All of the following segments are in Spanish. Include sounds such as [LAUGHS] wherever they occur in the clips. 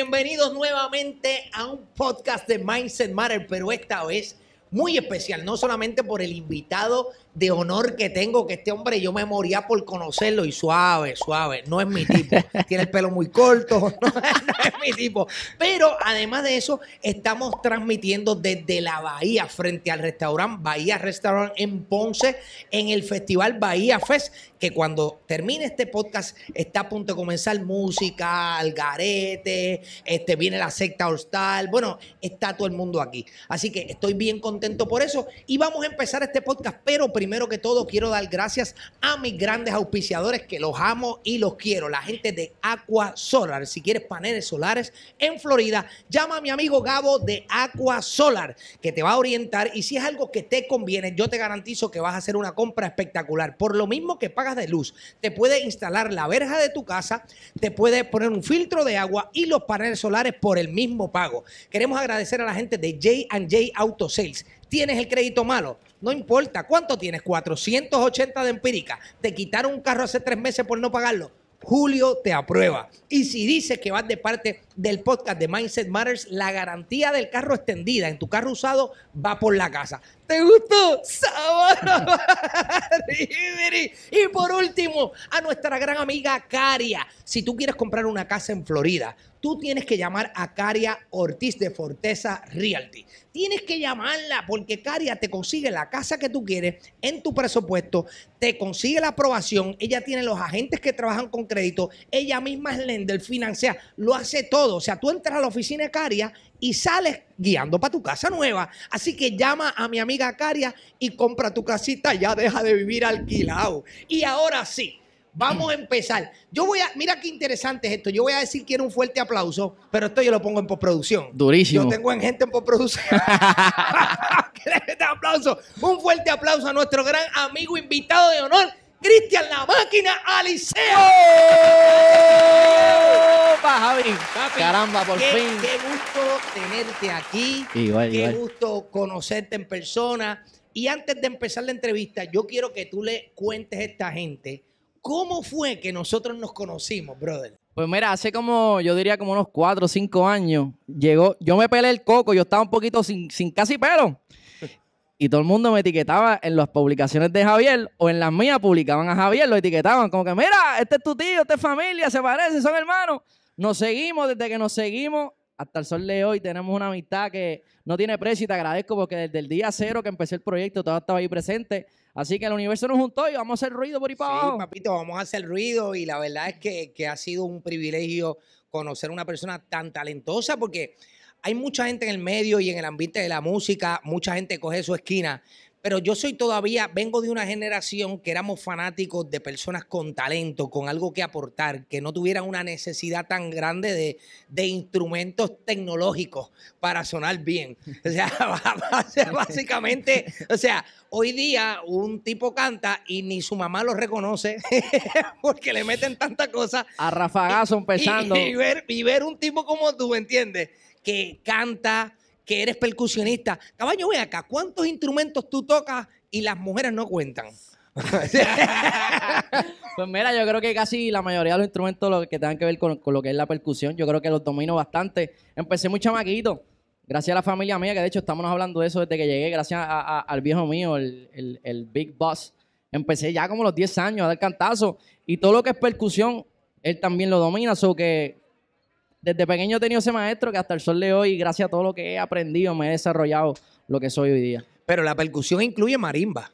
bienvenidos nuevamente a un podcast de Mindset Matter, pero esta vez muy especial, no solamente por el invitado de honor que tengo, que este hombre yo me moría por conocerlo. Y suave, suave, no es mi tipo, [LAUGHS] tiene el pelo muy corto, [LAUGHS] no, es mi tipo, pero además de eso estamos transmitiendo desde la Bahía frente al restaurante Bahía Restaurant en Ponce en el Festival Bahía Fest, que cuando termine este podcast está a punto de comenzar música, algarete, este, viene la secta All bueno, está todo el mundo aquí, así que estoy bien contento por eso. Y vamos a empezar este podcast, pero primero primero que todo quiero dar gracias a mis grandes auspiciadores que los amo y los quiero. La gente de Aqua Solar. Si quieres paneles solares en Florida, llama a mi amigo Gabo de Aqua Solar que te va a orientar y si es algo que te conviene, yo te garantizo que vas a hacer una compra espectacular. Por lo mismo que pagas de luz, te puede instalar la verja de tu casa, te puede poner un filtro de agua y los paneles solares por el mismo pago. Queremos agradecer a la gente de J&J Auto Sales ¿Tienes el crédito malo? No importa. ¿Cuánto tienes? 480 de empírica. Te quitaron un carro hace tres meses por no pagarlo. Julio te aprueba. Y si dices que vas de parte del podcast de Mindset Matters, la garantía del carro extendida en tu carro usado va por la casa. ¿Te gustó? y por último, a nuestra gran amiga Caria. Si tú quieres comprar una casa en Florida, tú tienes que llamar a Caria Ortiz de Forteza Realty. Tienes que llamarla porque Caria te consigue la casa que tú quieres en tu presupuesto, te consigue la aprobación, ella tiene los agentes que trabajan con crédito, ella misma es lender, financia, lo hace todo. O sea, tú entras a la oficina de Caria y sales guiando para tu casa nueva. Así que llama a mi amiga Caria y compra tu casita, ya deja de vivir alquilado. Y ahora sí, Vamos a empezar. Yo voy a, mira qué interesante es esto. Yo voy a decir quiero un fuerte aplauso, pero esto yo lo pongo en postproducción. Durísimo. Yo tengo en gente en postproducción. [LAUGHS] [LAUGHS] aplauso. Un fuerte aplauso a nuestro gran amigo invitado de honor, Cristian La Máquina Aliceo. Javi. Caramba, por fin. Qué gusto tenerte aquí. qué gusto conocerte en persona. Y antes de empezar la entrevista, yo quiero que tú le cuentes a esta gente ¿Cómo fue que nosotros nos conocimos, brother? Pues mira, hace como, yo diría como unos cuatro o cinco años, llegó, yo me pelé el coco, yo estaba un poquito sin, sin casi pelo. Y todo el mundo me etiquetaba en las publicaciones de Javier o en las mías publicaban a Javier, lo etiquetaban como que, mira, este es tu tío, esta es familia, se parece, son hermanos. Nos seguimos, desde que nos seguimos hasta el sol de hoy tenemos una amistad que no tiene precio y te agradezco porque desde el día cero que empecé el proyecto todo estaba ahí presente. Así que el universo nos juntó y vamos a hacer ruido por ahí para Sí, papito, vamos a hacer ruido y la verdad es que, ha sido un privilegio conocer a una persona tan talentosa porque hay mucha gente en el medio y en el ambiente de la música, mucha gente coge su esquina, pero yo soy todavía, vengo de una generación que éramos fanáticos de personas con talento, con algo que aportar, que no tuvieran una necesidad tan grande de, de instrumentos tecnológicos para sonar bien. [LAUGHS] O sea, [LAUGHS] básicamente, o sea, hoy día un tipo canta y ni su mamá lo reconoce [LAUGHS] porque le meten tanta cosa. A rafagazo empezando. Y, ver, y ver un tipo como tú, ¿entiendes? Que canta que eres percusionista. Caballo, ve acá, ¿cuántos instrumentos tú tocas y las mujeres no cuentan? [LAUGHS] pues mira, yo creo que casi la mayoría de los instrumentos lo que tengan que ver con, lo que es la percusión, yo creo que los domino bastante. Empecé muy chamaquito, gracias a la familia mía, que de hecho estamos hablando de eso desde que llegué, gracias al viejo mío, el, Big Boss. Empecé ya como los 10 años a dar cantazo y todo lo que es percusión, él también lo domina, so que desde pequeño he tenido ese maestro que hasta el sol de hoy, gracias a todo lo que he aprendido, me he desarrollado lo que soy hoy día. Pero la percusión incluye marimba.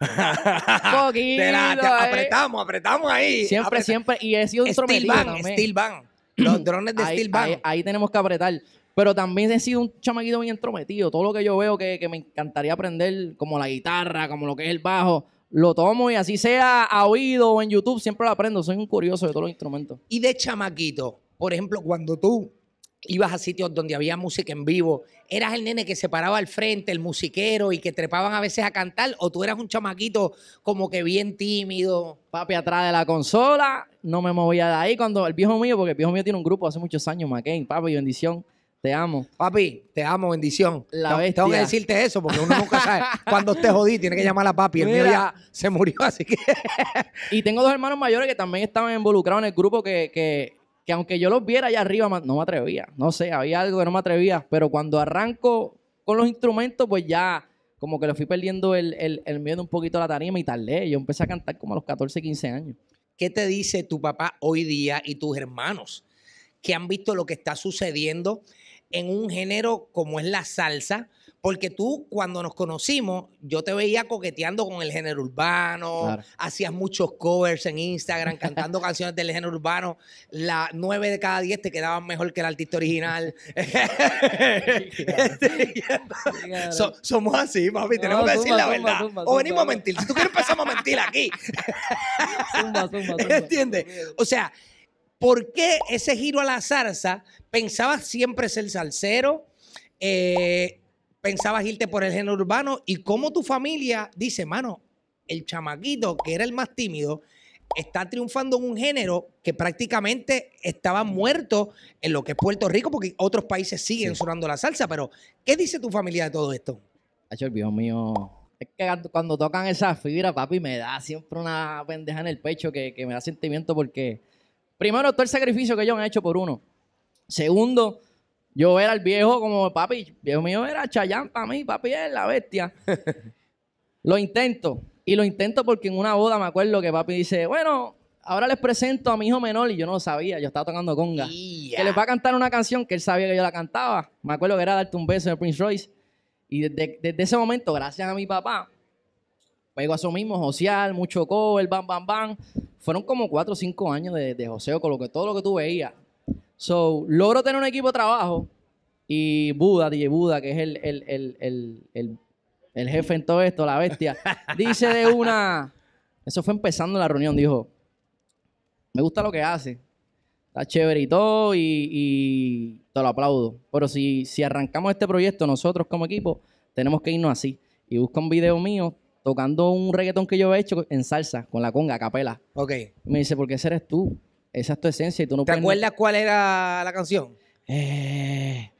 [LAUGHS] Poquito, eh. apretamos, apretamos ahí. Siempre, siempre. Y he sido un Steel Band, Steel Band. Los [CLEARS THROAT] drones de Steel Band. Ahí, tenemos que apretar. Pero también he sido un chamaquito bien entrometido. Todo lo que yo veo que, que, me encantaría aprender, como la guitarra, como lo que es el bajo, lo tomo y así sea a oído o en YouTube, siempre lo aprendo. Soy un curioso de todos los instrumentos. Y de chamaquito, por ejemplo, cuando tú ibas a sitios donde había música en vivo, ¿eras el nene que se paraba al frente, el musiquero y que trepaban a veces a cantar? ¿O tú eras un chamaquito como que bien tímido? Papi, atrás de la consola, no me movía de ahí. Cuando el viejo mío, porque el viejo mío tiene un grupo hace muchos años, McCain, papi, bendición. Te amo. Papi, te amo, bendición. La Tengo que decirte eso porque uno nunca sabe [LAUGHS] cuando te jodí, tiene que llamar a papi. El mío ya se murió, así que. y tengo dos hermanos mayores que también estaban involucrados en el grupo que, que que aunque yo los viera allá arriba, no me atrevía. No sé, había algo que no me atrevía. Pero cuando arranco con los instrumentos, pues ya como que le fui perdiendo el, el, el miedo un poquito a la tarima y tardé. Yo empecé a cantar como a los 14, 15 años. ¿Qué te dice tu papá hoy día y tus hermanos que han visto lo que está sucediendo en un género como es la salsa? Porque tú, cuando nos conocimos, yo te veía coqueteando con el género urbano, Claro. hacías muchos covers en Instagram, cantando [LAUGHS] canciones del género urbano. La nueve de cada diez te quedaban mejor que el artista original. [LAUGHS] [LAUGHS] Este, so- somos así, papi, No, tenemos que decir zumba, la verdad. zumba, o venimos a mentir. Si tú quieres, empezamos a mentir aquí. ¿Entiendes? O sea, ¿por qué ese giro a la zarza? ¿Pensabas siempre ser salsero? Eh, ¿Pensabas irte por el género urbano? ¿Y cómo tu familia dice, mano, el chamaquito, que era el más tímido, está triunfando en un género que prácticamente estaba muerto en lo que es Puerto Rico, porque otros países siguen Sí. sonando la salsa, pero ¿qué dice tu familia de todo esto? Hacho, el viejo mío. Es que cuando tocan esa fibra, papi, me da siempre una pendeja en el pecho que, que me da sentimiento porque, primero, todo el sacrificio que ellos han hecho por uno. Segundo, yo era el viejo como papi, viejo mío era Chayán para mí, papi es la bestia. [LAUGHS] lo intento. Y lo intento porque en una boda me acuerdo que papi dice, bueno, ahora les presento a mi hijo menor y yo no lo sabía, yo estaba tocando conga que les va a cantar una canción que él sabía que yo la cantaba. Me acuerdo que era Darte un beso de Prince Royce. Y desde, desde ese momento, gracias a mi papá, pego a eso mismo, josear, mucho cover, bam, bam, bam. Fueron como cuatro o cinco años de, de joseo con lo que, todo lo que tú veías. So, logro tener un equipo de trabajo y Buda, DJ Buda, que es el, el, el, el, el- el jefe en todo esto, la bestia, [LAUGHS] dice de una... Eso fue empezando la reunión, dijo, me gusta lo que hace, está chévere y todo, y, y te lo aplaudo. Pero si, si arrancamos este proyecto nosotros como equipo, tenemos que irnos así. Y busca un video mío tocando un reggaetón que yo he hecho en salsa, con la conga, a capela. Ok. Y me dice, porque ese eres tú. Esa es tu esencia y tú no ¿Te puedes... acuerdas cuál era la canción? Eh,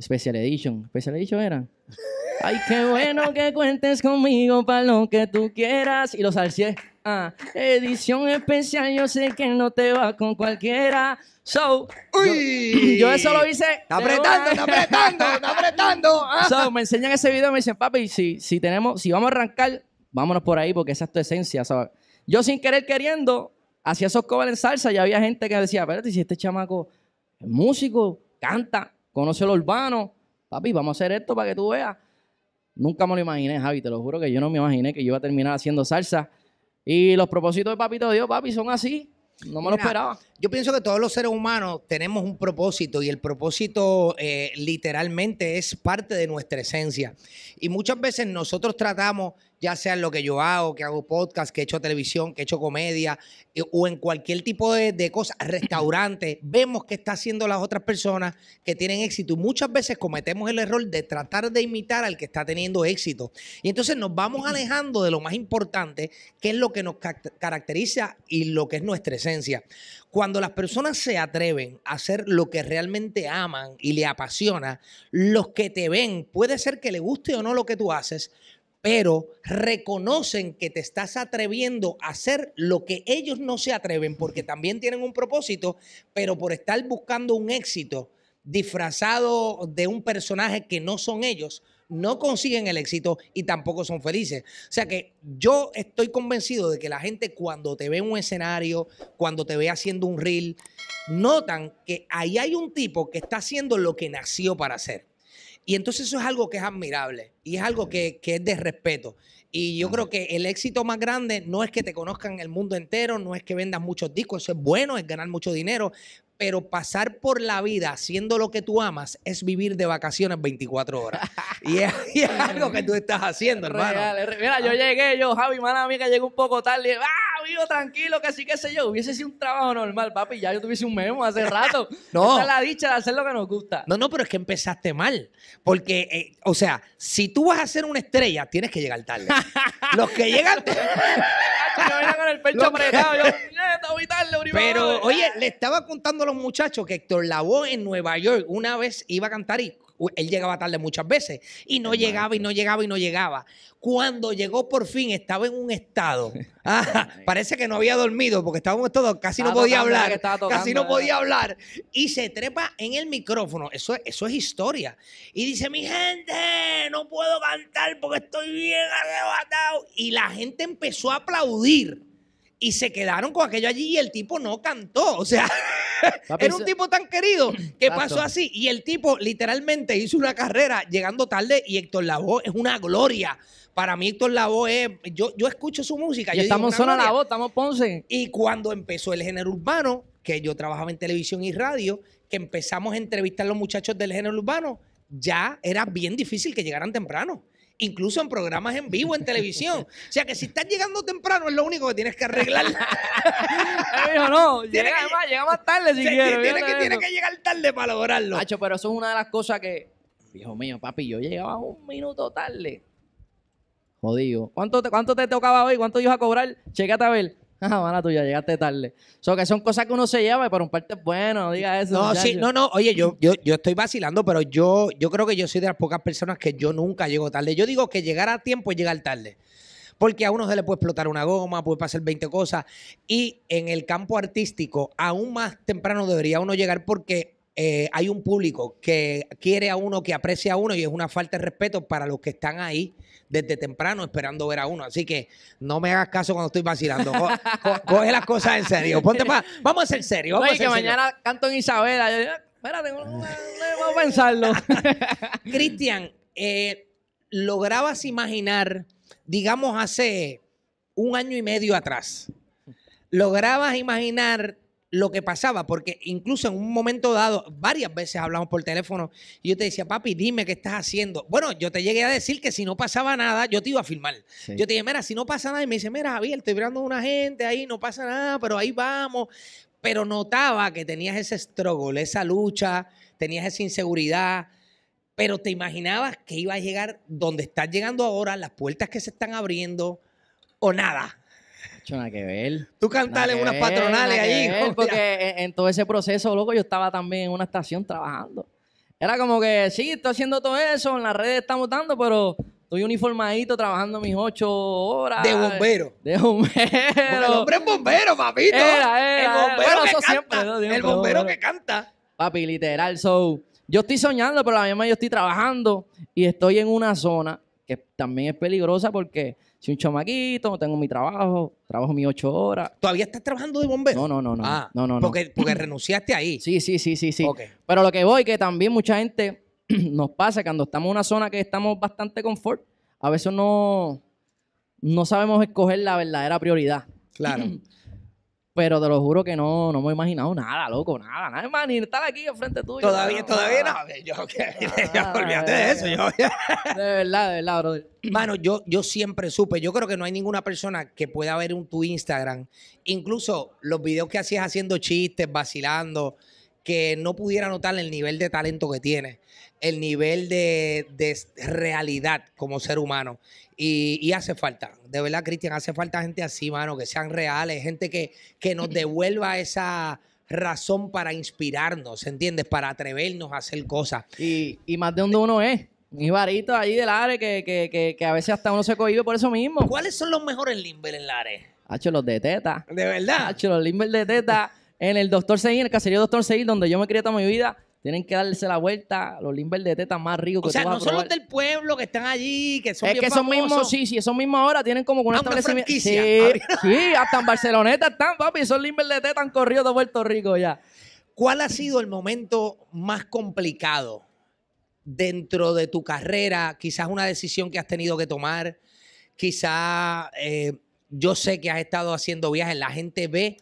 Special Edition. Special Edition era. Ay, qué bueno que cuentes conmigo para lo que tú quieras. Y lo salcié. Ah, edición especial, yo sé que no te va con cualquiera. So, ¡Uy! yo eso lo hice. Está apretando, está apretando, está apretando. Ah. So, me enseñan ese video y me dicen, papi, si, si tenemos, si vamos a arrancar, vámonos por ahí porque esa es tu esencia. ¿sabes? Yo sin querer queriendo, hacía esos covers en salsa y había gente que decía, espérate, si este chamaco es músico, canta, conoce lo urbano, papi, vamos a hacer esto para que tú veas. Nunca me lo imaginé, Javi, te lo juro que yo no me imaginé que yo iba a terminar haciendo salsa. Y los propósitos de Papito Dios, papi, son así. No me lo esperaba. Yo pienso que todos los seres humanos tenemos un propósito y el propósito eh, literalmente es parte de nuestra esencia. Y muchas veces nosotros tratamos, ya sea en lo que yo hago, que hago podcast, que he hecho televisión, que he hecho comedia, eh, o en cualquier tipo de, de cosas, restaurante, [CLEARS THROAT] vemos qué está haciendo las otras personas que tienen éxito y muchas veces cometemos el error de tratar de imitar al que está teniendo éxito. Y entonces nos vamos alejando de lo más importante, que es lo que nos ca- caracteriza y lo que es nuestra esencia. Cuando las personas se atreven a hacer lo que realmente aman y le apasiona, los que te ven, puede ser que le guste o no lo que tú haces, pero reconocen que te estás atreviendo a hacer lo que ellos no se atreven porque también tienen un propósito, pero por estar buscando un éxito disfrazado de un personaje que no son ellos, no consiguen el éxito y tampoco son felices. O sea que yo estoy convencido de que la gente cuando te ve en un escenario, cuando te ve haciendo un reel, notan que ahí hay un tipo que está haciendo lo que nació para hacer. Y entonces eso es algo que es admirable y es algo que, que es de respeto. Y yo creo que el éxito más grande no es que te conozcan el mundo entero, no es que vendas muchos discos, eso es bueno, es ganar mucho dinero, pero pasar por la vida haciendo lo que tú amas es vivir de vacaciones 24 horas. [LAUGHS] Y es, y es algo que tú estás haciendo, hermano. Real, Mira, yo llegué, yo, Javi, mala mía, que llegué un poco tarde. ¡Ah, vivo tranquilo, que sí, qué sé yo! Hubiese sido un trabajo normal, papi. Ya yo tuviese un memo hace [LAUGHS] rato. No. Esta es la dicha de hacer lo que nos gusta. No, no, pero es que empezaste mal. Porque, eh, o sea, si tú vas a ser una estrella, tienes que llegar tarde. [LAUGHS] Los que llegan. Yo venía con el pecho apretado. Yo, Pero, oye, le estaba contando a los muchachos que Héctor Lavoe en Nueva York una vez iba a cantar y él llegaba tarde muchas veces y no llegaba y no llegaba y no llegaba. Cuando llegó por fin estaba en un estado, [LAUGHS] ah, parece que no había dormido porque estaba en un estado, casi no podía tocando, hablar, tocando, casi no podía hablar y se trepa en el micrófono, eso, eso es historia. Y dice, mi gente, no puedo cantar porque estoy bien arrebatado. Y la gente empezó a aplaudir. Y se quedaron con aquello allí y el tipo no cantó. O sea, [LAUGHS] Papi, era un tipo tan querido que Exacto. pasó así. Y el tipo literalmente hizo una carrera llegando tarde y Héctor Lavoe es una gloria. Para mí Héctor Lavoe es... Yo, yo escucho su música. Y yo estamos una zona gloria. la voz, estamos Ponce. Y cuando empezó el género urbano, que yo trabajaba en televisión y radio, que empezamos a entrevistar a los muchachos del género urbano, ya era bien difícil que llegaran temprano. Incluso en programas en vivo en televisión. O sea que si estás llegando temprano es lo único que tienes que arreglar. [LAUGHS] Dijo, no, Tiene llega, que- más, llega más tarde si Tienes quiere. que, tienes eso. que llegar tarde para lograrlo. Hacho, pero eso es una de las cosas que, hijo mío, papi, yo llegaba un minuto tarde. Jodido. ¿Cuánto te, cuánto te tocaba hoy? ¿Cuánto ibas a cobrar? Checate a ver. [LAUGHS] Ah, mala tuya, llegaste tarde. So que son cosas que uno se lleva, pero en parte es bueno, no diga eso. No, sí, no, no, oye, yo, yo, yo estoy vacilando, pero yo, yo creo que yo soy de las pocas personas que yo nunca llego tarde. Yo digo que llegar a tiempo es llegar tarde. Porque a uno se le puede explotar una goma, puede pasar 20 cosas. Y en el campo artístico, aún más temprano debería uno llegar porque eh, hay un público que quiere a uno, que aprecia a uno y es una falta de respeto para los que están ahí desde temprano esperando ver a uno. Así que no me hagas caso cuando estoy vacilando. Co- co- coge las cosas en serio. Ponte pa- vamos a ser serios. Vamos Oye, a ser que serios. mañana canto en Isabela. Yo, espérate, no, no, no, vamos a pensarlo. [LAUGHS] Cristian, eh, ¿lograbas imaginar, digamos, hace un año y medio atrás, lograbas imaginar lo que pasaba? Porque incluso en un momento dado, varias veces hablamos por teléfono y yo te decía, papi, dime qué estás haciendo. Bueno, yo te llegué a decir que si no pasaba nada, yo te iba a filmar. Sí. Yo te dije, mira, si no pasa nada, y me dice, mira, Javier, estoy mirando a una gente ahí, no pasa nada, pero ahí vamos. Pero notaba que tenías ese struggle, esa lucha, tenías esa inseguridad, pero te imaginabas que iba a llegar donde estás llegando ahora, las puertas que se están abriendo, o nada. Hacho, nada que ver. Tú cantarle Nada unas ver, patronales ahí. ver, [LAUGHS] porque en, en todo ese proceso, loco, yo estaba también en una estación trabajando. Era como que, sí, estoy haciendo todo eso, en las redes estamos dando, pero estoy uniformadito trabajando mis ocho horas. De bombero. De Porque bombero. el hombre es bombero, papito. Era, era, el bombero que canta. siempre, eso siempre, el bombero bombero. que canta. Papi, literal. So, yo estoy soñando, pero a la misma yo estoy trabajando y estoy en una zona que también es peligrosa porque soy un chamaquito, tengo mi trabajo, trabajo mis ocho horas. ¿Todavía estás trabajando de bombero? No, no, no, no. Ah, no, no, no. Porque, porque [CLEARS THROAT] renunciaste ahí. Sí, sí, sí, sí, sí. Ok. Pero lo que voy, que también mucha gente [CLEARS THROAT] nos pasa cuando estamos en una zona que estamos bastante confort, a veces no, no sabemos escoger la verdadera prioridad. Claro. [CLEARS THROAT] Pero te lo juro que no, no me he imaginado nada, loco, nada, nada más, ni estar aquí enfrente tuyo. Todavía, no, todavía nada. no. Yo, [LAUGHS] que- [LAUGHS] ya, olvídate de eso. yo- [LAUGHS] De verdad, de verdad, brother. [CLEARS THROAT] Mano, yo, yo siempre supe, yo creo que no hay ninguna persona que pueda ver un, tu Instagram, incluso los videos que hacías haciendo chistes, vacilando, que no pudiera notar el nivel de talento que tienes, el nivel de, de realidad como ser humano. Y, y hace falta, de verdad, Cristian, hace falta gente así, mano, que sean reales, gente que, que nos [LAUGHS] devuelva esa razón para inspirarnos, ¿entiendes? Para atrevernos a hacer cosas. Y, y más de donde uno es. Mi varito ahí del área que, que, que, que a veces hasta uno se cohibe por eso mismo. ¿Cuáles son los mejores limber en la área? Hacho, los de teta. De verdad. Hacho, los limber de teta en el Doctor Seguín, en el caserío Doctor Seguín, donde yo me crié toda mi vida. Tienen que darse la vuelta. Los limber de teta más ricos que O sea, tú vas no a son los probar. del pueblo que están allí, que son es bien que esos famosos. mismos, sí, sí, esos mismos ahora tienen como un Ah, una establecimiento. franquicia. Sí, sí, hasta en Barceloneta están, papi. Esos limber de teta han corrido de Puerto Rico ya. ¿Cuál ha sido el momento más complicado dentro de tu carrera? Quizás una decisión que has tenido que tomar. Quizás eh, yo sé que has estado haciendo viajes. La gente ve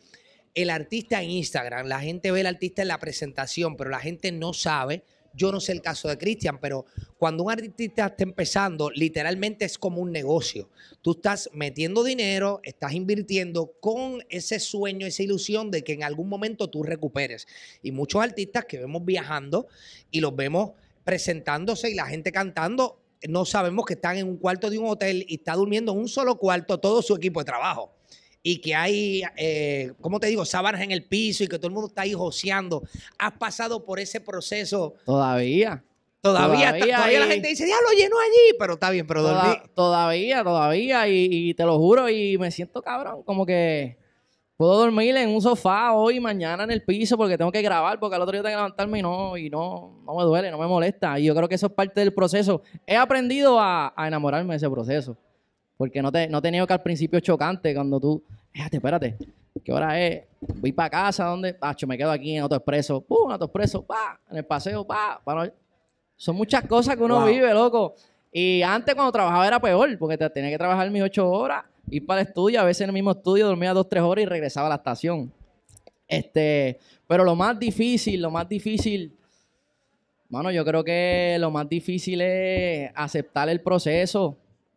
el artista en Instagram, la gente ve el artista en la presentación, pero la gente no sabe. Yo no sé el caso de Cristian, pero cuando un artista está empezando, literalmente es como un negocio. Tú estás metiendo dinero, estás invirtiendo con ese sueño, esa ilusión de que en algún momento tú recuperes. Y muchos artistas que vemos viajando y los vemos presentándose y la gente cantando, no sabemos que están en un cuarto de un hotel y está durmiendo en un solo cuarto todo su equipo de trabajo. Y que hay, eh, ¿cómo te digo?, sábanas en el piso y que todo el mundo está ahí joseando. ¿Has pasado por ese proceso? Todavía. Todavía, Todavía todavía, la gente dice, ya lo llenó allí, pero está bien, pero dormí. Toda- todavía, todavía, y, y te lo juro, y me siento cabrón, como que puedo dormir en un sofá hoy mañana en el piso porque tengo que grabar, porque al otro día tengo que levantarme y no, y no, no me duele, no me molesta. Y yo creo que eso es parte del proceso. He aprendido a, a enamorarme de ese proceso, porque no te, no he tenido que al principio chocante cuando tú, espérate, espérate, ¿qué hora es? Voy para casa, ¿dónde? Pacho, me quedo aquí en autoexpreso, pum, autoexpreso, pa, en el paseo, pa, pa, no- son muchas cosas que uno Wow. vive, loco. Y antes cuando trabajaba era peor, porque te- tenía que trabajar mis ocho horas, ir para el estudio, a veces en el mismo estudio dormía dos, tres horas y regresaba a la estación. Este, pero lo más difícil, lo más difícil, mano, yo creo que lo más difícil es aceptar el proceso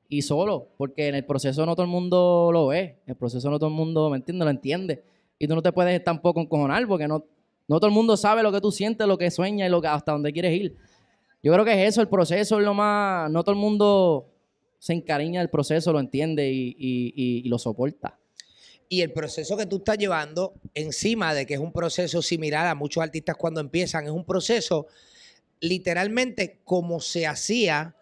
y solo, porque en el proceso no todo el mundo lo ve, el proceso no todo el mundo, ¿me entiendes? Lo entiende. Y tú no te puedes tampoco encojonar, porque no, no todo el mundo sabe lo que tú sientes, lo que sueñas y lo que, hasta dónde quieres ir. Yo creo que es eso, el proceso es lo más. No todo el mundo se encariña del proceso, lo entiende y, y- y- y lo soporta. Y el proceso que tú estás llevando, encima de que es un proceso similar a muchos artistas cuando empiezan, es un proceso literalmente como se hacía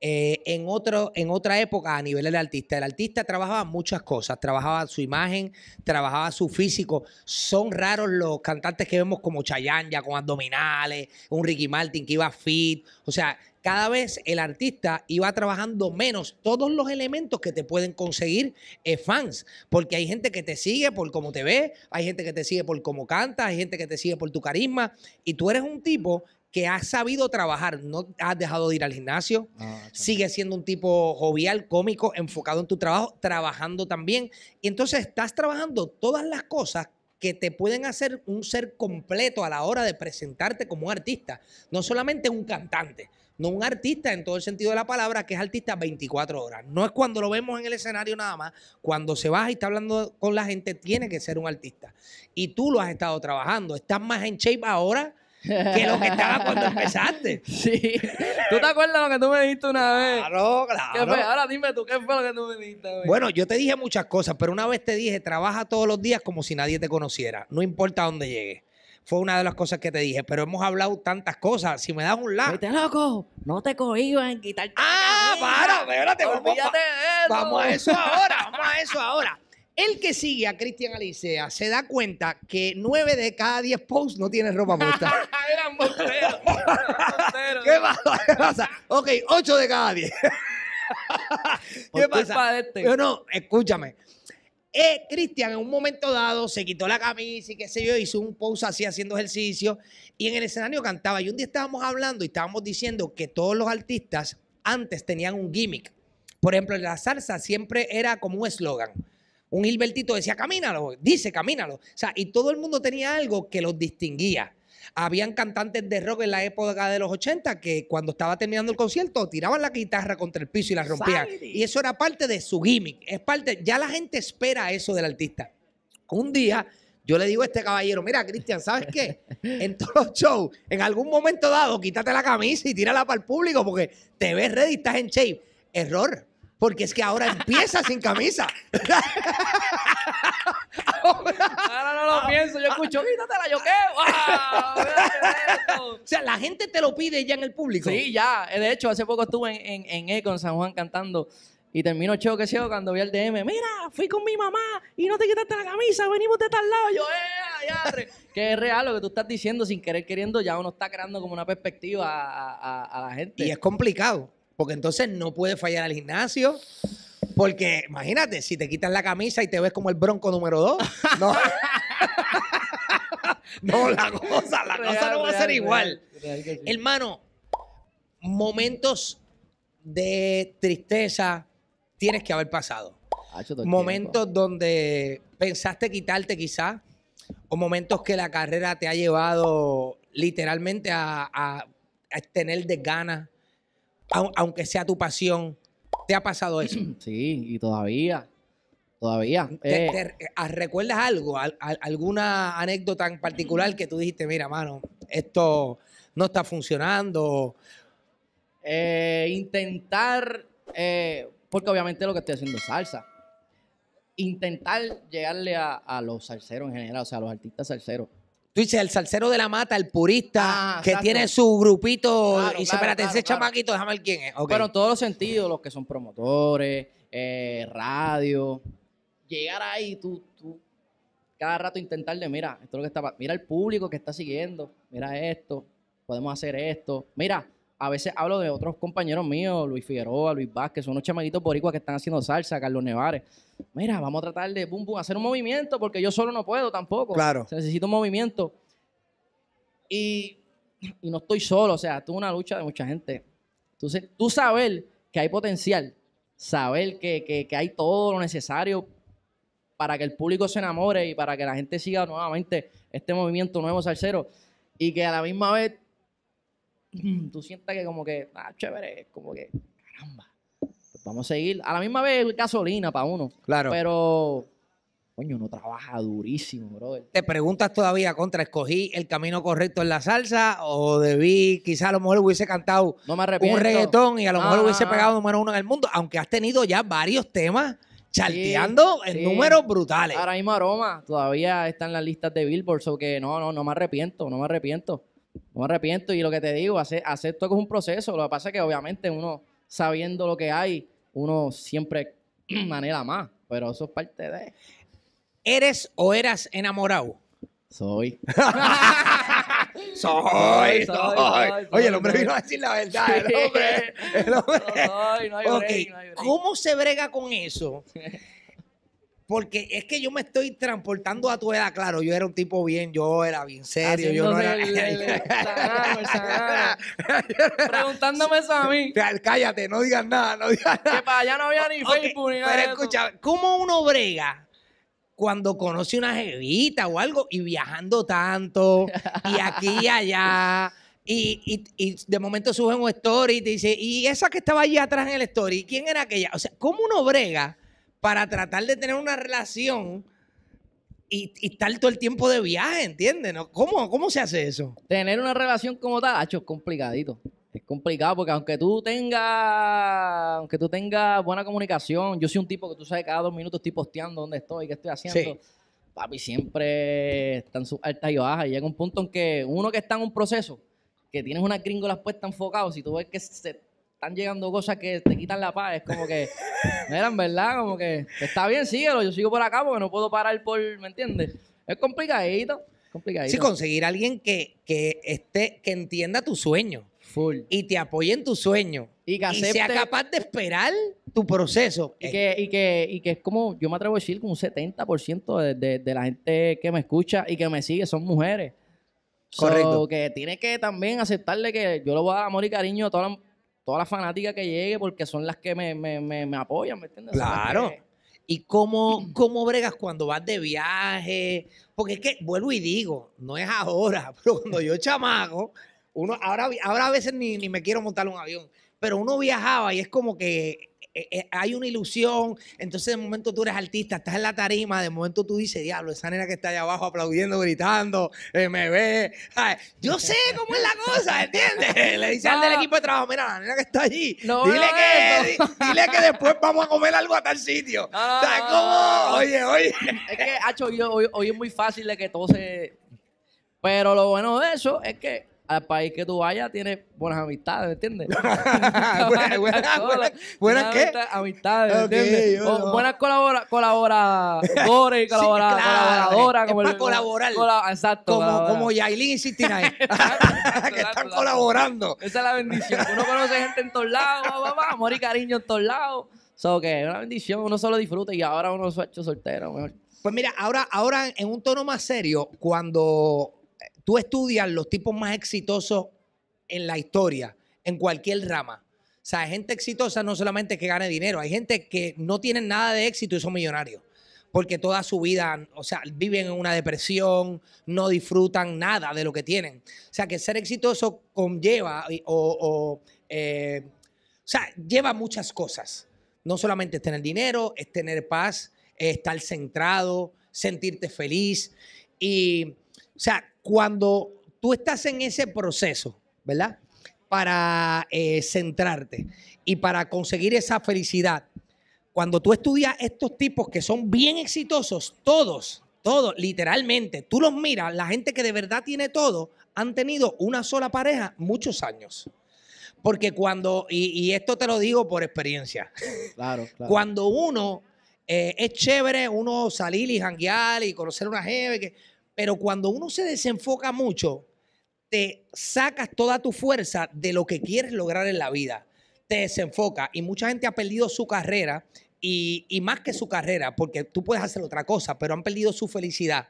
eh, en, otro, en otra época a nivel del artista. El artista trabajaba muchas cosas, trabajaba su imagen, trabajaba su físico. Son raros los cantantes que vemos como Chayanne ya con abdominales, un Ricky Martin que iba fit. O sea, cada vez el artista iba trabajando menos todos los elementos que te pueden conseguir eh, fans. Porque hay gente que te sigue por cómo te ve, hay gente que te sigue por cómo cantas, hay gente que te sigue por tu carisma. Y tú eres un tipo que has sabido trabajar, no has dejado de ir al gimnasio, sigues siendo un tipo jovial, cómico, enfocado en tu trabajo, trabajando también. Y entonces estás trabajando todas las cosas que te pueden hacer un ser completo a la hora de presentarte como un artista, no solamente un cantante, no un artista en todo el sentido de la palabra, que es artista 24 horas. No es cuando lo vemos en el escenario nada más, cuando se baja y está hablando con la gente, tiene que ser un artista. Y tú lo has estado trabajando, estás más en shape ahora que lo que estaba cuando empezaste. [LAUGHS] Sí. ¿Tú te acuerdas lo que tú me dijiste una vez? Claro, ¿Qué claro. fue? Ahora dime tú, ¿qué fue lo que tú me dijiste? Bueno, yo te dije muchas cosas, pero una vez te dije, trabaja todos los días como si nadie te conociera, no importa dónde llegues. Fue una de las cosas que te dije, pero hemos hablado tantas cosas. Si me das un like. Vete loco, no te cohibas en quitarte Ah, para, espérate, vamos. Vamos a eso ahora, vamos a eso ahora. El que sigue a Cristian Alicea se da cuenta que nueve de cada diez posts no tiene ropa puesta. [LAUGHS] Eran monteros. ¿Qué pasa? ¿Qué pasa? Ok, ocho de cada diez. [LAUGHS] ¿Qué pasa? este. No, no, escúchame. Eh, Cristian en un momento dado se quitó la camisa y qué sé yo, hizo un post así haciendo ejercicio y en el escenario cantaba. Y un día estábamos hablando y estábamos diciendo que todos los artistas antes tenían un gimmick. Por ejemplo, en la salsa siempre era como un eslogan. Un Gilbertito decía, camínalo, dice, camínalo. O sea, y todo el mundo tenía algo que los distinguía. Habían cantantes de rock en la época de los 80 que cuando estaba terminando el concierto tiraban la guitarra contra el piso y la rompían. Y eso era parte de su gimmick. Es parte, ya la gente espera eso del artista. Un día yo le digo a este caballero, mira, Cristian, ¿sabes qué? En todos los shows, en algún momento dado, quítate la camisa y tírala para el público porque te ves ready, estás en shape. Error. Porque es que ahora empieza sin camisa. Ahora no lo pienso, yo escucho, quítatela, yo qué. ¡Wow! O sea, la gente te lo pide ya en el público. Sí, ya. De hecho, hace poco estuve en, en, en Eco, en San Juan, cantando. Y terminó el show que se cuando vi el DM. Mira, fui con mi mamá y no te quitaste la camisa, venimos de tal lado. Yo, ¡eh! Ya, re-". que es real lo que tú estás diciendo, sin querer queriendo, ya uno está creando como una perspectiva a, a- a la gente. Y es complicado, porque entonces no puedes fallar al gimnasio. Porque imagínate, si te quitas la camisa y te ves como el bronco número dos, [LAUGHS] no. no, la cosa, la cosa no va a ser igual. real, sí. Hermano, momentos de tristeza tienes que haber pasado. Momentos donde pensaste quitarte quizás, o momentos que la carrera te ha llevado literalmente a, a- a tener desganas, aunque sea tu pasión. ¿Te ha pasado eso? [CLEARS THROAT] Sí, y todavía. Todavía. ¿Te- Eh, te- ah, ¿Recuerdas algo? Al- al- ¿Alguna anécdota en particular que tú dijiste, mira, mano, esto no está funcionando? Eh, intentar, eh, porque obviamente lo que estoy haciendo es salsa. Intentar llegarle a, a los salseros en general, o sea, a los artistas salseros. Tú dices el salsero de la mata, el purista, Ah, que exacto. tiene su grupito Claro, y dice, claro, espérate, claro, ese chamaquito, déjame ver quién es. Ok. Pero en todos los sentidos, los que son promotores, eh, radio, llegar ahí, tú, tú, cada rato intentar de, mira, esto es lo que está, mira el público que está siguiendo, mira esto, podemos hacer esto. Mira, a veces hablo de otros compañeros míos, Luis Figueroa, Luis Vázquez, son unos chamaquitos boricuas que están haciendo salsa, Carlos Nevares. Mira, vamos a tratar de, boom, boom, hacer un movimiento, porque yo solo no puedo tampoco. Claro. Se necesita un movimiento. Y, y no estoy solo, o sea, es una lucha de mucha gente. Entonces, tú saber que hay potencial, saber que, que- que hay todo lo necesario para que el público se enamore y para que la gente siga nuevamente este movimiento nuevo salsero y que a la misma vez tú sientas que como que, ah, chévere, como que, caramba, pues vamos a seguir. A la misma vez gasolina para uno, claro. pero, coño, uno trabaja durísimo, brother. ¿Te preguntas todavía contra, escogí el camino correcto en la salsa o debí, quizá a lo mejor hubiese cantado No me arrepiento. un reggaetón y a lo mejor Ah, hubiese pegado número uno en el mundo, aunque has tenido ya varios temas charteando en sí. números brutales. Ahora mismo Aroma todavía está en las listas de Billboard, so que no, no, no me arrepiento, no me arrepiento. No me arrepiento. Y lo que te digo, hacer, hacer esto es un proceso. Lo que pasa es que obviamente uno, sabiendo lo que hay, uno siempre [CLEARS THROAT] anhela más. Pero eso es parte de. ¿Eres o eras enamorado? Soy. [LAUGHS] Soy, soy. Soy, soy, soy, Oye, el hombre vino a decir la verdad. El hombre, [LAUGHS] el hombre. Soy, no hay Ok, break, no hay break. ¿cómo se brega con eso? [LAUGHS] Porque es que yo me estoy transportando a tu edad, claro, yo era un tipo bien, yo era bien serio, yo no era... El- el- [LAUGHS] el. [LAUGHS] Preguntándome eso a mí. Cállate, no digas nada, no digas nada. Que para allá no había ni Ok, Facebook ni nada. Pero escucha, ¿cómo uno brega cuando conoce una jevita o algo y viajando tanto y aquí y allá? Y, y- y de momento sube un story y te dice, ¿y esa que estaba allí atrás en el story? ¿Quién era aquella? O sea, ¿cómo uno brega para tratar de tener una relación y, y estar todo el tiempo de viaje, ¿entiendes? ¿No? ¿Cómo, ¿Cómo se hace eso? tener una relación como tal, hacho, es complicadito. Es complicado porque aunque tú tengas, aunque tú tengas buena comunicación, yo soy un tipo que tú sabes cada dos minutos estoy posteando dónde estoy, qué estoy haciendo. Sí. Papi, siempre están sus altas y bajas. Y llega un punto en que uno que está en un proceso, que tienes unas gringolas puestas enfocadas, si tú ves que se están llegando cosas que te quitan la paz, es como que, mira, en verdad, como que está bien, síguelo, yo sigo por acá porque no puedo parar por, ¿me entiendes? Es complicadito, complicadito. Sí, conseguir a alguien que, que, esté, que entienda tu sueño Full. y te apoye en tu sueño Y que y sea acepte- capaz de esperar tu proceso. Y que, y, que, y que es como, yo me atrevo a decir, como un 70% de, de, de la gente que me escucha y que me sigue son mujeres. So, Correcto. que tiene que también aceptarle que yo le voy a dar amor y cariño a todas las toda la fanáticas que llegue porque son las que me, me, me, me apoyan, ¿me entiendes? Las Claro. que- ¿Y cómo, cómo bregas cuando vas de viaje? Porque es que, vuelvo y digo, no es ahora, [LAUGHS] pero cuando yo chamaco, uno, ahora, ahora a veces ni, ni me quiero montar un avión, pero uno viajaba y es como que eh, eh, hay una ilusión, entonces de momento tú eres artista, estás en la tarima, de momento tú dices, diablo, esa nena que está allá abajo aplaudiendo, gritando, eh, me ve. Ay, Yo sé cómo es la cosa, ¿entiendes? [LAUGHS] Le dice al del equipo de trabajo, mira, la nena que está allí, No dile, que, di- dile que después vamos a comer algo a tal sitio. O sea. Oye, oye. Es que, hacho, hoy, hoy, hoy es muy fácil de que todo se... Pero lo bueno de eso es que al país que tú vayas tienes buenas amistades, ¿me entiendes? [LAUGHS] [LAUGHS] Buenas- buenas- buenas- ¿buenas qué? amistades, ¿me entiendes? O no. buenas colabora, colaboradores y [LAUGHS] colabora- claro, colaboradoras. es como pa' el- colaborar. cola- exacto. Como, colaborar. como Yailin y 69, que están colaborando. Esa es la bendición. Uno conoce gente en todos lados, va, va, va, amor y cariño en todos lados. So que es una bendición, uno solo disfruta y ahora uno se ha hecho soltero. mejor. Pues mira, ahora, ahora en un tono más serio, cuando tú estudias los tipos más exitosos en la historia, en cualquier rama. O sea, hay gente exitosa no solamente que gane dinero, hay gente que no tienen nada de éxito y son millonarios. Porque toda su vida, o sea, viven en una depresión, no disfrutan nada de lo que tienen. O sea, que ser exitoso conlleva o, o, eh, o sea, lleva muchas cosas. No solamente es tener dinero, es tener paz, es estar centrado, sentirte feliz. Y, o sea, cuando tú estás en ese proceso, ¿verdad? Para eh, centrarte y para conseguir esa felicidad, cuando tú estudias estos tipos que son bien exitosos, todos, todo, literalmente. Tú los miras, la gente que de verdad tiene todo, han tenido una sola pareja muchos años. Porque cuando, y, y esto te lo digo por experiencia, [LAUGHS] Claro, claro. cuando uno eh, es chévere, uno salir y janguear y conocer una jeve, que- pero cuando uno se desenfoca mucho, te sacas toda tu fuerza de lo que quieres lograr en la vida. Te desenfoca y mucha gente ha perdido su carrera y, y más que su carrera, porque tú puedes hacer otra cosa, pero han perdido su felicidad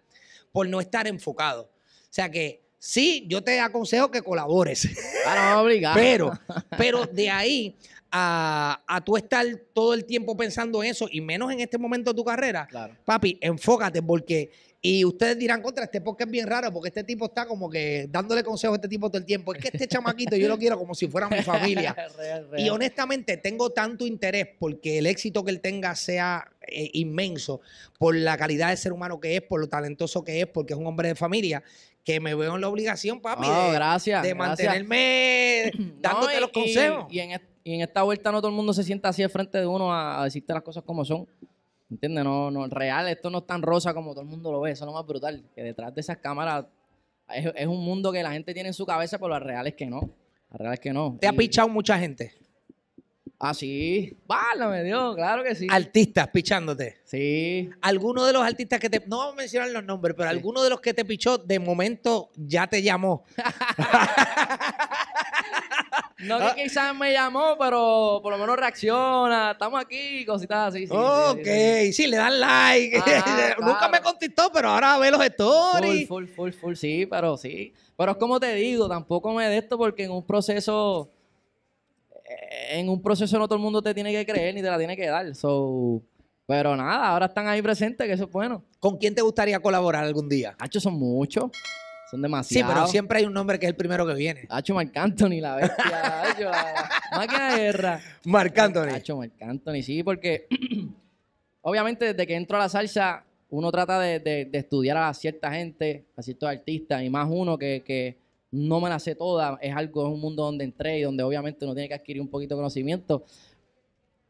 por no estar enfocado. O sea que sí, yo te aconsejo que colabores. Ah, no, obligado. Pero, [LAUGHS] pero de ahí a, a tú estar todo el tiempo pensando en eso, y menos en este momento de tu carrera, Claro. papi, enfócate, porque. Y ustedes dirán contra este porque es bien raro, porque este tipo está como que dándole consejos a este tipo todo el tiempo. Es que este chamaquito yo lo quiero como si fuera mi [LAUGHS] familia. Real, real. Y honestamente tengo tanto interés porque el éxito que él tenga sea eh, inmenso por la calidad de ser humano que es, por lo talentoso que es, porque es un hombre de familia, que me veo en la obligación, papi, Oh, de, gracias. de gracias. mantenerme [CLEARS THROAT] dándote No, y- los consejos. Y, y en, y en esta vuelta no todo el mundo se sienta así de frente de uno a, a decirte las cosas como son. ¿Entiendes? No, no, real, esto no es tan rosa como todo el mundo lo ve. Eso es lo más brutal. Que detrás de esas cámaras es, es un mundo que la gente tiene en su cabeza, pero la real es que no. La real es que no. Te ha pichado mucha gente. Ah, sí. Válame Dios, claro que sí. Artistas pichándote. Sí. Alguno de los artistas que te. No vamos a mencionar los nombres, pero Sí. alguno de los que te pichó, de momento ya te llamó. [LAUGHS] No Ah. que quizás me llamó, pero por lo menos reacciona. Estamos aquí, cositas así. sí, sí, ok, sí, sí, sí. le dan like. Ah, [LAUGHS] Nunca claro. me contestó, pero ahora ve los stories. Full, full, full, full, sí, pero sí. Pero es como te digo, tampoco me de esto porque en un proceso, en un proceso no todo el mundo te tiene que creer ni te la tiene que dar. So, pero nada, ahora están ahí presentes, que eso es bueno. ¿Con quién te gustaría colaborar algún día? Hacho son muchos, son Sí, demasiados. pero siempre hay un nombre que es el primero que viene. Hacho Marc Anthony, la bestia, Hacho, la máquina de guerra. Marc Anthony. Hacho Marc Anthony, sí, porque [CLEARS THROAT] obviamente desde que entro a la salsa, uno trata de, de- de estudiar a cierta gente, a ciertos artistas, y más uno que, que no me la sé toda, es algo, es un mundo donde entré y donde obviamente uno tiene que adquirir un poquito de conocimiento.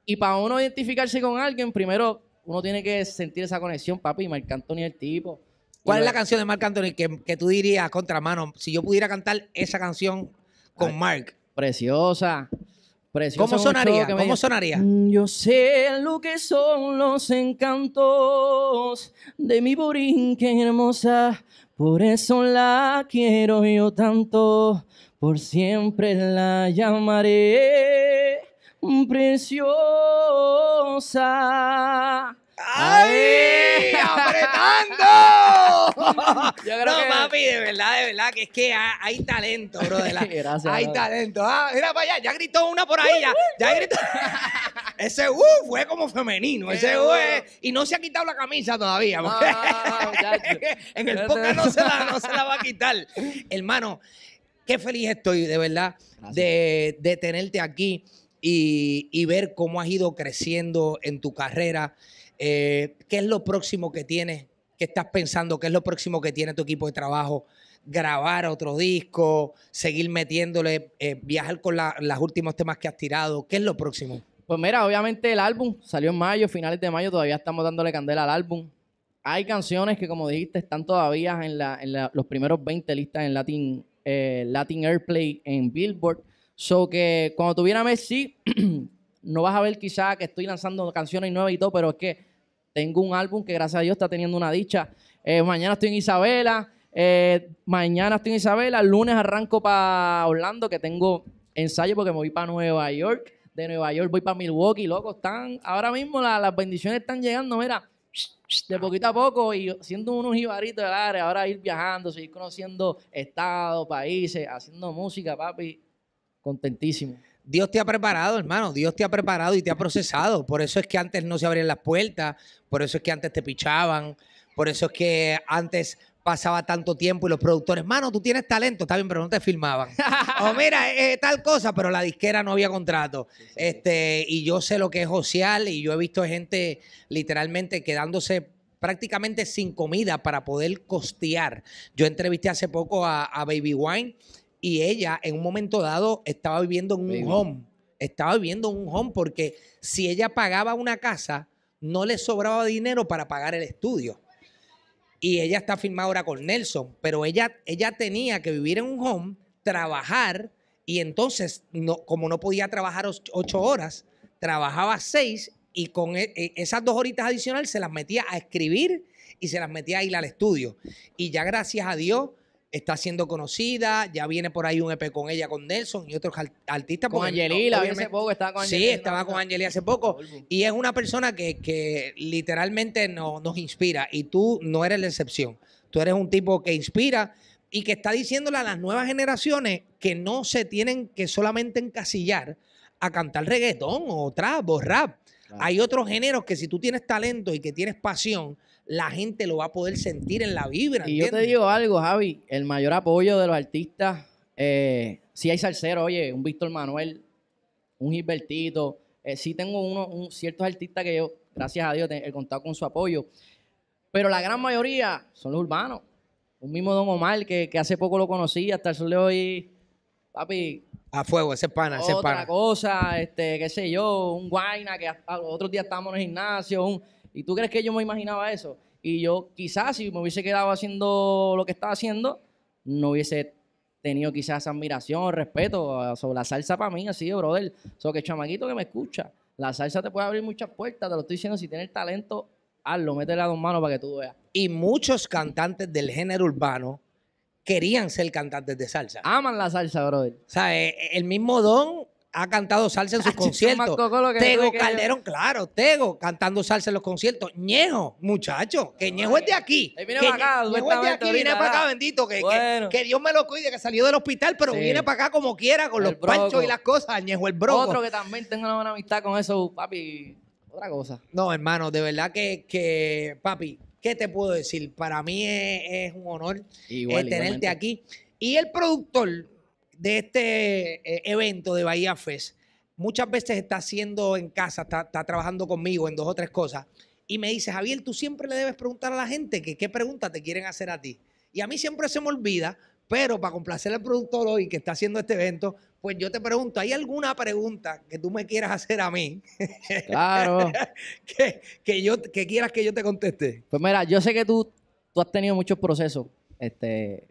Y para uno identificarse con alguien, primero uno tiene que sentir esa conexión, papi, Marc Anthony es el tipo. ¿Cuál es la canción de Marc Anthony que, que tú dirías, contra mano, si yo pudiera cantar esa canción con. Marc? Preciosa. Preciosa. ¿Cómo sonaría? ¿Cómo diga, sonaría? "Mm, Yo sé lo que son los encantos de mi borinquen hermosa, por eso la quiero yo tanto, por siempre la llamaré preciosa. ¡Ay! Ay. ¡Apretando! [LAUGHS] Yo creo no, que- papi, de verdad, de verdad, que es que hay, talento, bro. de la- [LAUGHS] Gracias, hay talento. Ah, mira para allá, ya gritó una por ahí, ya, ya gritó. [LAUGHS] Ese uh fue como femenino. Ese duro. es- y no se ha quitado la camisa todavía. No, en el podcast no se, la, no se la va a quitar. Hermano, qué feliz estoy, de verdad, de, de tenerte aquí y, y ver cómo has ido creciendo en tu carrera. Eh, ¿Qué es lo próximo que tienes? ¿Qué estás pensando? ¿Qué es lo próximo que tiene tu equipo de trabajo? Grabar otro disco, seguir metiéndole, eh, viajar con la- los últimos temas que has tirado. ¿Qué es lo próximo? Pues mira, obviamente el álbum salió en mayo, finales de mayo, todavía estamos dándole candela al álbum. Hay canciones que, como dijiste, están todavía en, los primeros 20 listas en Latin, eh, Latin Airplay en Billboard. So que cuando tuviera Messi, [CLEARS THROAT] no vas a ver quizá que estoy lanzando canciones nuevas y todo, pero es que tengo un álbum que gracias a Dios está teniendo una dicha. Eh, mañana estoy en Isabela, eh, mañana estoy en Isabela, el lunes arranco para Orlando, que tengo ensayo porque me voy para Nueva York. De Nueva York voy para Milwaukee, loco. Están, ahora mismo la- las bendiciones están llegando, mira, de poquito a poco y siendo unos jibaritos del área, ahora ir viajando, seguir conociendo estados, países, haciendo música, papi. Contentísimo. Dios te ha preparado, hermano. Dios te ha preparado y te ha procesado. Por eso es que antes no se abrían las puertas. Por eso es que antes te pichaban. Por eso es que antes pasaba tanto tiempo y los productores, mano, tú tienes talento, está bien, pero no te filmaban. [LAUGHS] o mira, eh, tal cosa, pero la disquera no había contrato. Este, y yo sé lo que es social y yo he visto gente literalmente quedándose prácticamente sin comida para poder costear. Yo entrevisté hace poco a, a Baby Wine y ella en un momento dado estaba viviendo en un home. Estaba viviendo en un home porque si ella pagaba una casa, no le sobraba dinero para pagar el estudio. y ella está firmada ahora con Nelson, pero ella, ella tenía que vivir en un home, trabajar y entonces, no, como no podía trabajar och- ocho horas, trabajaba seis y con e- e- esas dos horitas adicionales se las metía a escribir y se las metía a ir al estudio. Y ya gracias a Dios está siendo conocida, ya viene por ahí un EP con ella, con Nelson y otros artistas. Con Angelina, hace poco estaba con Sí, Angelina. estaba con Angeli hace poco. Y es una persona que, que literalmente no- nos inspira. Y tú no eres la excepción. Tú eres un tipo que inspira y que está diciéndole a las nuevas generaciones que no se tienen que solamente encasillar a cantar reggaetón o trap o rap. Claro. Hay otros géneros que si tú tienes talento y que tienes pasión, la gente lo va a poder sentir en la vibra. Y yo te digo algo, Javi, el mayor apoyo de los artistas, eh, si hay salsero, oye, un Víctor Manuel, un Gilbertito, eh, sí tengo uno, un, ciertos artistas que yo, gracias a Dios, he contado con su apoyo, pero la gran mayoría son los urbanos. Un mismo Don Omar, que, que hace poco lo conocí, hasta el sol de hoy, papi, A fuego, ese es pana, ese es otra pana. cosa, este, qué sé yo, un guaina que hasta otros días estábamos en el gimnasio, un- ¿y tú crees que yo me imaginaba eso? Y yo quizás si me hubiese quedado haciendo lo que estaba haciendo, no hubiese tenido quizás admiración, respeto sobre la salsa para mí, así de brother. So que chamaquito que me escucha, la salsa te puede abrir muchas puertas, te lo estoy diciendo, si tienes talento, hazlo, métele a dos manos para que tú veas. Y muchos cantantes del género urbano querían ser cantantes de salsa. Aman la salsa, brother. O sea, eh, el mismo Don ha cantado salsa en sus [LAUGHS] conciertos. Tego yo. Calderón, claro, Tego cantando salsa en los conciertos. Ñejo, muchacho, que Ñejo es de aquí. Él viene Que para acá, Ñejo es de aquí, viene para acá, bendito. Que, que- Bueno. que Dios me lo cuide, que salió del hospital, pero Sí. viene para acá como quiera, con El los panchos broco. y las cosas. Ñejo el broco. Otro que también tengo una buena amistad con eso, papi, otra cosa. No, hermano, de verdad que, que, papi, ¿qué te puedo decir? Para mí es, es un honor Igual, eh, tenerte igualmente. aquí. Y el productor de este eh, evento de Bahía Fest muchas veces está haciendo en casa, está, está trabajando conmigo en dos o tres cosas. Y me dice, Javier, tú siempre le debes preguntar a la gente que qué preguntas te quieren hacer a ti. Y a mí siempre se me olvida, pero para complacer al productor hoy que está haciendo este evento, pues yo te pregunto, ¿hay alguna pregunta que tú me quieras hacer a mí [LAUGHS] Claro. que, que yo, que quieras que yo te conteste? Pues mira, yo sé que tú, tú has tenido muchos procesos. Este,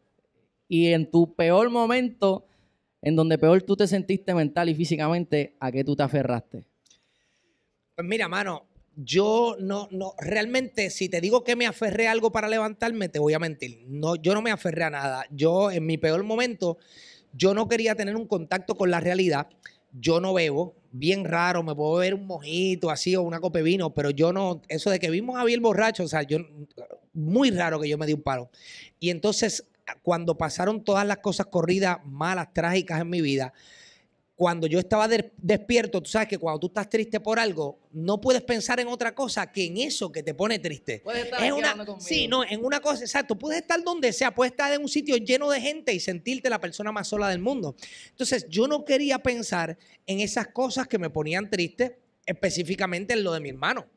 y en tu peor momento, en donde peor tú te sentiste mental y físicamente, ¿a qué tú te aferraste? Pues mira, mano, yo no, no, realmente, si te digo que me aferré a algo para levantarme, te voy a mentir. No, yo no me aferré a nada. Yo, en mi peor momento, yo no quería tener un contacto con la realidad. Yo no bebo, bien raro, me puedo beber un mojito así o una copa de vino, pero yo no, eso de que vimos a Javier borracho, o sea, yo, muy raro que yo me di un palo. Y entonces, cuando pasaron todas las cosas corridas, malas, trágicas en mi vida, cuando yo estaba de- despierto, tú sabes que cuando tú estás triste por algo, no puedes pensar en otra cosa que en eso que te pone triste. Puedes estar Es una, conmigo. sí, no, en una cosa, exacto. Puedes estar donde sea, puedes estar en un sitio lleno de gente y sentirte la persona más sola del mundo. Entonces, yo no quería pensar en esas cosas que me ponían triste, específicamente en lo de mi hermano,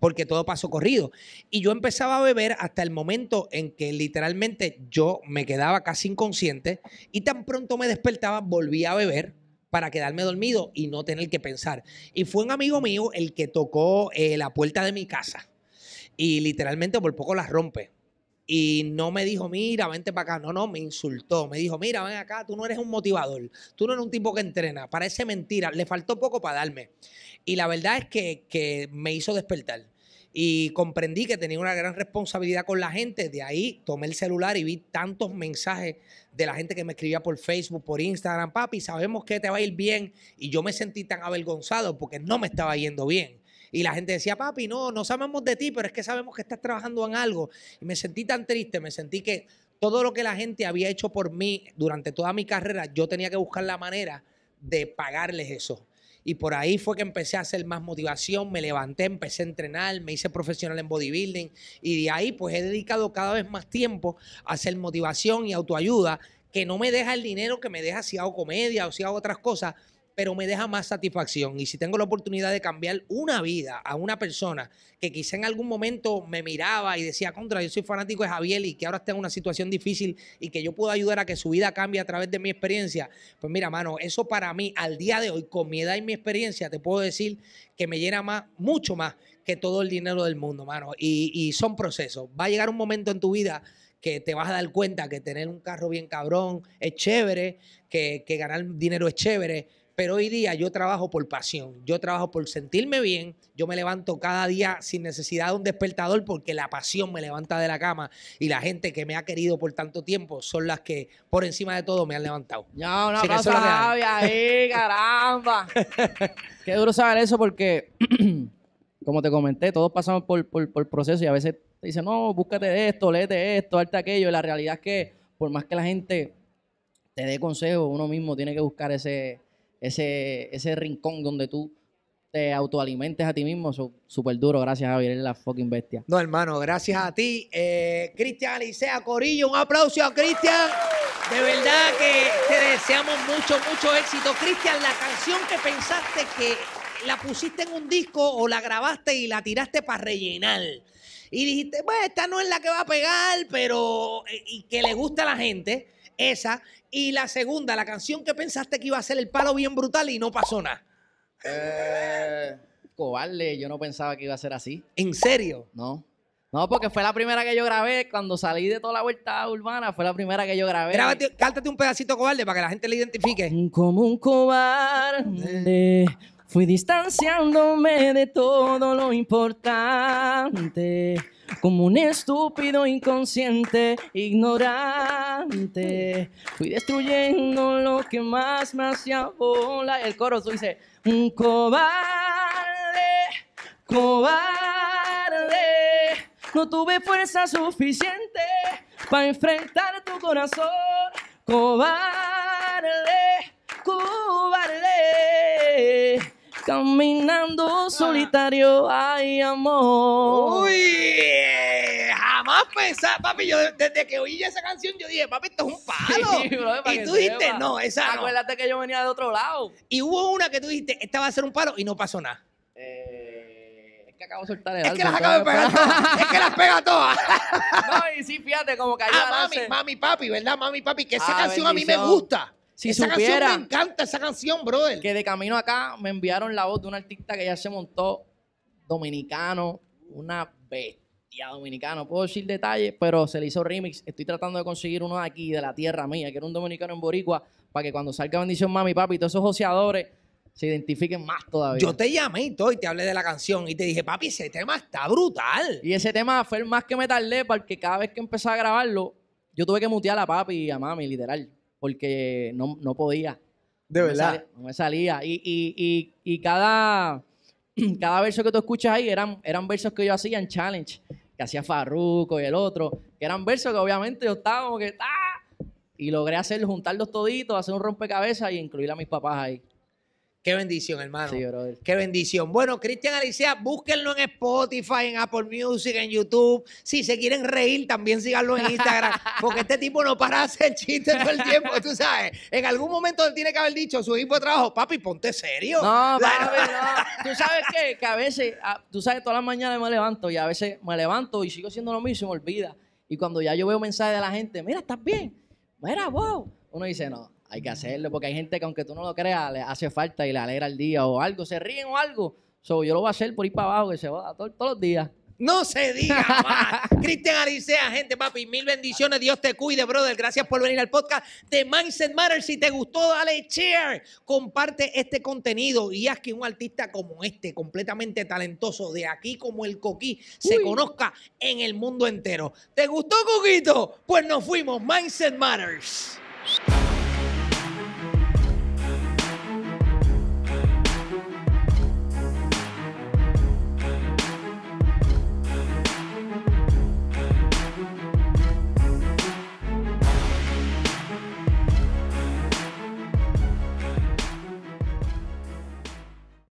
porque todo pasó corrido. Y yo empezaba a beber hasta el momento en que literalmente yo me quedaba casi inconsciente y tan pronto me despertaba, volvía a beber para quedarme dormido y no tener que pensar. Y fue un amigo mío el que tocó eh, la puerta de mi casa y literalmente por poco la rompe. Y no me dijo, mira, vente para acá. No, no, me insultó. Me dijo, mira, ven acá, tú no eres un motivador. Tú no eres un tipo que entrena. Parece mentira. Le faltó poco para darme. Y la verdad es que, me hizo despertar. Y comprendí que tenía una gran responsabilidad con la gente. De ahí tomé el celular y vi tantos mensajes de la gente que me escribía por Facebook, por Instagram. Papi, sabemos que te va a ir bien. Y yo me sentí tan avergonzado porque no me estaba yendo bien. Y la gente decía, papi, no, no sabemos de ti, pero es que sabemos que estás trabajando en algo. Y me sentí tan triste, me sentí que todo lo que la gente había hecho por mí durante toda mi carrera, yo tenía que buscar la manera de pagarles eso. Y por ahí fue que empecé a hacer más motivación, me levanté, empecé a entrenar, me hice profesional en bodybuilding y de ahí pues he dedicado cada vez más tiempo a hacer motivación y autoayuda que no me deja el dinero que me deja si hago comedia o si hago otras cosas, pero me deja más satisfacción. Y si tengo la oportunidad de cambiar una vida a una persona que quizá en algún momento me miraba y decía, contra, yo soy fanático de Javier y que ahora está en una situación difícil y que yo puedo ayudar a que su vida cambie a través de mi experiencia, pues mira, mano, eso para mí, al día de hoy, con mi edad y mi experiencia, te puedo decir que me llena más, mucho más que todo el dinero del mundo, mano. Y, son procesos. Va a llegar un momento en tu vida que te vas a dar cuenta que tener un carro bien cabrón es chévere, que, que ganar dinero es chévere, pero hoy día yo trabajo por pasión, yo trabajo por sentirme bien, yo me levanto cada día sin necesidad de un despertador porque la pasión me levanta de la cama y la gente que me ha querido por tanto tiempo son las que por encima de todo me han levantado. Ya, una Así que eso aplauso es lo que a hay. Javi ahí, caramba. [LAUGHS] Qué duro saber eso porque, [CLEARS THROAT] como te comenté, todos pasamos por, por, por proceso y a veces te dicen, no, búscate esto, léete esto, arte aquello. Y la realidad es que, por más que la gente te dé consejos, uno mismo tiene que buscar ese, ese, ese rincón donde tú te autoalimentes a ti mismo. Eso, Súper duro, gracias Javier, eres la fucking bestia. No, hermano, gracias a ti. Eh, Cristian Alicea Corillo, un aplauso a Cristian. De verdad que te deseamos mucho, mucho éxito. Cristian, la canción que pensaste que la pusiste en un disco o la grabaste y la tiraste para rellenar. Y dijiste, bueno, esta no es la que va a pegar, pero. eh, y que le gusta a la gente, esa. Y la segunda, la canción que pensaste que iba a ser el palo bien brutal y no pasó nada. Eh, cobarde, yo no pensaba que iba a ser así. ¿En serio? No. No, porque fue la primera que yo grabé cuando salí de toda la vuelta urbana. Fue la primera que yo grabé. Grábate, cántate un pedacito cobarde para que la gente le identifique. Como un cobarde, fui distanciándome de todo lo importante. Como un estúpido inconsciente, ignorante. Fui destruyendo lo que más me hacía bola. El coro dice, un cobarde, cobarde. No tuve fuerza suficiente para enfrentar tu corazón. Cobarde, cobarde. Caminando solitario, ay amor. Uy, jamás pensaba, papi, yo de- desde que oí esa canción yo dije, papi, esto es un palo. [LAUGHS] Sí, y que tú dijiste, sepa. no, esa no. Acuérdate que yo venía de otro lado. Y hubo una que tú dijiste, esta va a ser un palo y no pasó nada. Eh, es que acabo de soltar el Es que las acabo de que pegar todas. Es que las pega todas. [LAUGHS] No, y sí, fíjate, como cayó Ah, mami, mami, papi, ¿verdad? Mami, papi, que esa Ah, canción a mí me gusta. Si esa supiera canción me encanta, esa canción, brother. que de camino acá me enviaron la voz de un artista que ya se montó dominicano, una bestia dominicano. Puedo decir detalles, pero se le hizo remix. Estoy tratando de conseguir uno de aquí, de la tierra mía, que era un dominicano en Boricua, para que cuando salga bendición mami, papi, todos esos joseadores se identifiquen más todavía. Yo te llamé y todo y te hablé de la canción y te dije, papi, ese tema está brutal. Y ese tema fue el más que me tardé, porque cada vez que empecé a grabarlo, yo tuve que mutear a papi y a mami, literal, porque no, no podía. De No me salía- no me salía. Y, y, y, y cada, [CLEARS THROAT] cada verso que tú escuchas ahí eran, eran versos que yo hacía en challenge, que hacía Farruko y el otro, que eran versos que obviamente yo estaba como que ¡ah! Y logré hacer, juntarlos toditos, hacer un rompecabezas y incluir a mis papás ahí. Qué bendición, hermano. Sí, brother. Qué bendición. Bueno, Cristian Alicia, búsquenlo en Spotify, en Apple Music, en YouTube. Si se quieren reír, también síganlo en Instagram. [LAUGHS] Porque este tipo no para de hacer chistes todo el tiempo, tú sabes. En algún momento él tiene que haber dicho a su equipo de trabajo, papi, ponte serio. No, papi, no. Tú sabes qué? que a veces, tú sabes, todas las mañanas me levanto y a veces me levanto y sigo haciendo lo mismo y me olvida. Y cuando ya yo veo mensajes de la gente, mira, ¿estás bien? Mira, wow. Uno dice, no, hay que hacerlo porque hay gente que aunque tú no lo creas, le hace falta y le alegra el día o algo, se ríen o algo. So, yo lo voy a hacer por ir para abajo, que se va todo- todos los días. No se diga más. [LAUGHS] Cristian Alicea, gente, papi, mil bendiciones. Dios te cuide, brother. Gracias por venir al podcast de Mindset Matters. Si te gustó, dale share. Comparte este contenido y haz que un artista como este, completamente talentoso, de aquí como el Coquí, se Uy. conozca en el mundo entero. ¿Te gustó, Coquito? Pues nos fuimos. Mindset Matters.